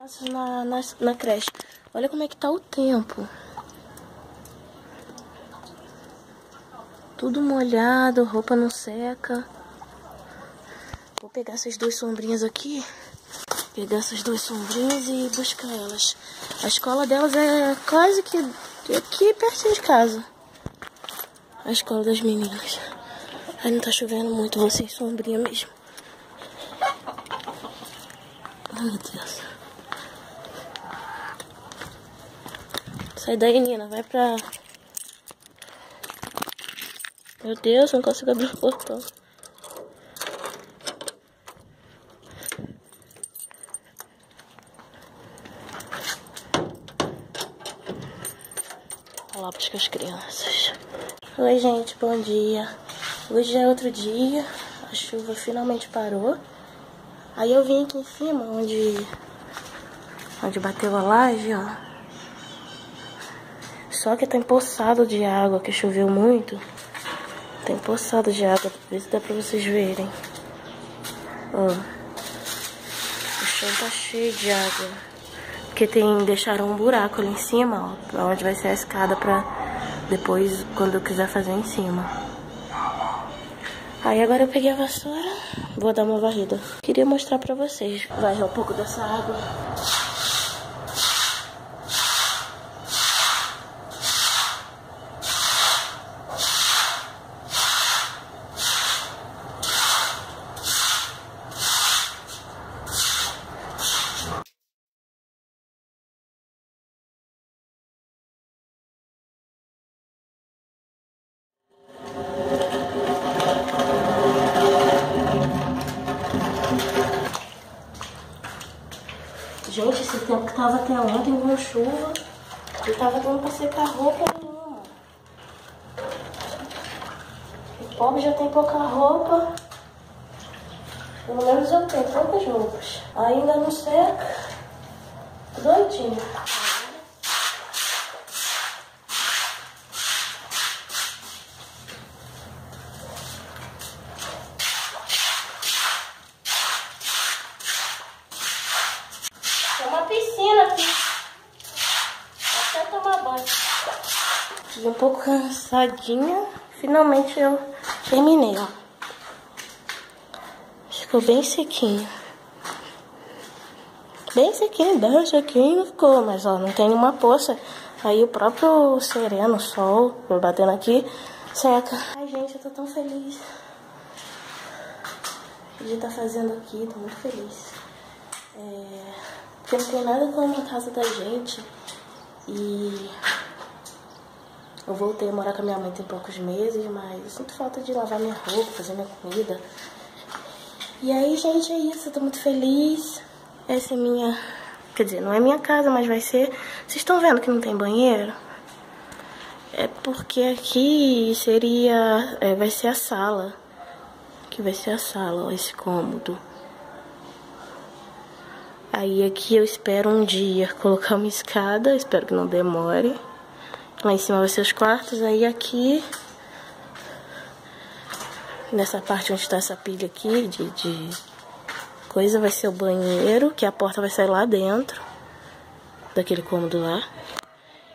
Na, na, na creche. Olha como é que tá o tempo. Tudo molhado, roupa não seca. Vou pegar essas duas sombrinhas aqui. Pegar essas duas sombrinhas e buscar elas. A escola delas é quase que aqui pertinho de casa. A escola das meninas. Aí não tá chovendo muito, vou sem sombrinha mesmo. Ai, meu Deus. Sai daí, Nina. Vai pra... Meu Deus, não consigo abrir o portão. Olha lá buscar as crianças. Oi, gente. Bom dia. Hoje é outro dia. A chuva finalmente parou. Aí eu vim aqui em cima, onde... Onde bateu a laje, ó. Só que tá empoçado de água, que choveu muito. Tá empoçado de água, ver se dá pra vocês verem. Ó. O chão tá cheio de água. Porque tem, deixaram um buraco ali em cima, ó. Onde vai ser a escada pra depois, quando eu quiser fazer em cima. Aí agora eu peguei a vassoura, vou dar uma varrida. Queria mostrar pra vocês. Vai um pouco dessa água. Gente, esse tempo que tava até ontem com chuva, não tava dando pra secar roupa nenhuma. O pobre já tem pouca roupa. Pelo menos eu tenho poucas roupas. Ainda não seca. Doidinho. Tem uma piscina aqui. Até tomar banho. Um pouco cansadinha. Finalmente eu terminei, ó. Ficou bem sequinho. Bem sequinho, bem sequinho ficou. Mas, ó, não tem nenhuma poça. Aí o próprio sereno, sol, batendo aqui, seca. Ai, gente, eu tô tão feliz de estar fazendo aqui. Tô muito feliz. É... Porque não tem nada como a casa da gente. E eu voltei a morar com a minha mãe tem poucos meses, mas sinto falta de lavar minha roupa, fazer minha comida. E aí, gente, é isso. Eu tô muito feliz. Essa é minha. Quer dizer, não é minha casa, mas vai ser. Vocês estão vendo que não tem banheiro? É porque aqui seria. É, vai ser a sala. Aqui vai ser a sala, ó, esse cômodo. Aí aqui eu espero um dia colocar uma escada, espero que não demore. Lá em cima vai ser os quartos, aí aqui, nessa parte onde está essa pilha aqui de, de coisa, vai ser o banheiro, que a porta vai sair lá dentro, daquele cômodo lá.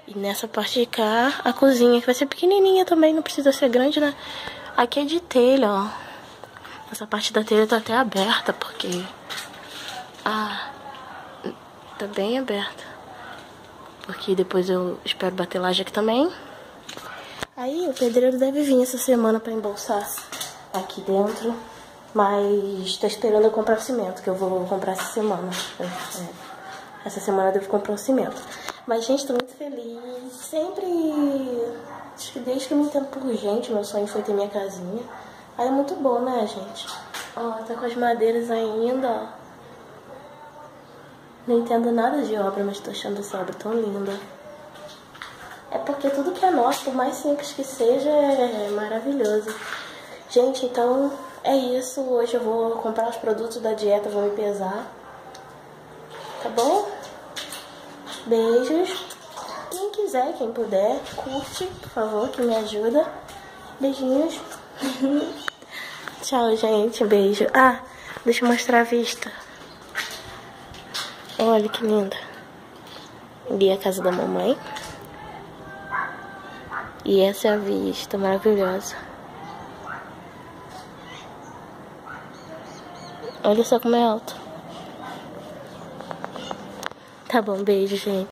E nessa parte de cá, a cozinha, que vai ser pequenininha também, não precisa ser grande, né? Aqui é de telha, ó. Essa parte da telha tá até aberta, porque... Ah... Tá bem aberta. Porque depois eu espero bater laje aqui também. Aí o pedreiro deve vir essa semana pra embolsar aqui dentro. Mas tá esperando eu comprar o cimento, que eu vou comprar essa semana. É, essa semana eu devo comprar o cimento. Mas, gente, tô muito feliz. Sempre... Acho que desde que eu me entendo por gente, meu sonho foi ter minha casinha. Aí é muito bom, né, gente? Ó, tá com as madeiras ainda, ó. Não entendo nada de obra, mas tô achando essa obra tão linda. É porque tudo que é nosso, por mais simples que seja, é maravilhoso. Gente, então é isso. Hoje eu vou comprar os produtos da dieta, vou me pesar. Tá bom? Beijos. Quem quiser, quem puder, curte, por favor, que me ajuda. Beijinhos. Tchau, gente. Beijo. Ah, deixa eu mostrar a vista. Olha que linda. É a casa da mamãe. E essa é a vista maravilhosa. Olha só como é alto. Tá bom, beijo, gente.